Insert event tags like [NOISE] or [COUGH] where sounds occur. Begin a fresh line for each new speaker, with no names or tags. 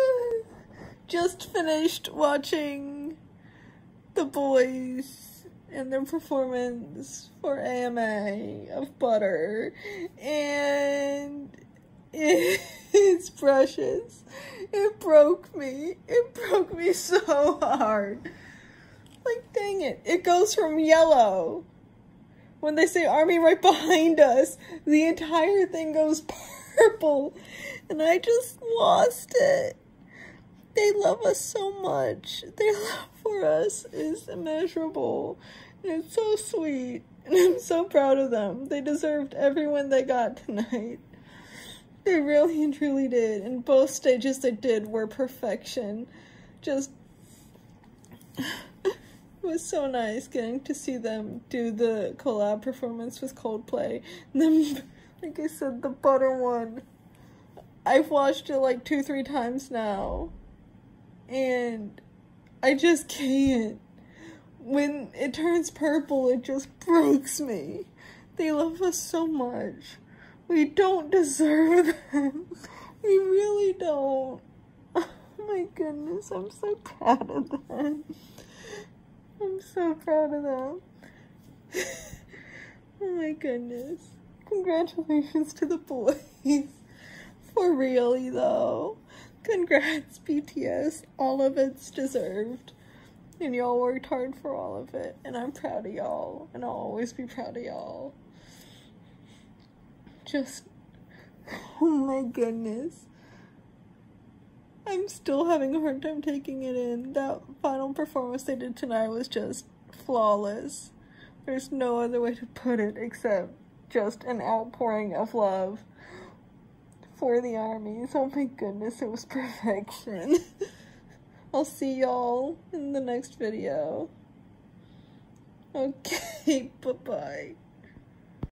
[LAUGHS] finished watching the boys and their performance for AMA of Butter, and [LAUGHS] it's precious. It broke me. It broke me so hard. Like, dang it. It goes from yellow. When they say army right [LAUGHS] behind us, the entire thing goes purple. And I just lost it. They love us so much. Their love for us is immeasurable. And it's so sweet. And I'm so proud of them. They deserved everyone they got tonight. They really and truly did. And both stages they did were perfection. Just it was so nice getting to see them do the collab performance with Coldplay. And then, like I said, the butter one. I've watched it like two, three times now. And I just can't. When it turns purple, it just breaks me. They love us so much. We don't deserve them. We really don't. Oh my goodness, I'm so proud of them. I'm so proud of them. [LAUGHS] oh my goodness. Congratulations to the boys. For really though. Congrats BTS. All of it's deserved. And y'all worked hard for all of it. And I'm proud of y'all. And I'll always be proud of y'all just, [LAUGHS] oh my goodness. I'm still having a hard time taking it in. That final performance they did tonight was just flawless. There's no other way to put it except just an outpouring of love for the armies. [LAUGHS] Oh my goodness, it was perfection. [LAUGHS] I'll see y'all in the next video. Okay, [LAUGHS] bye-bye.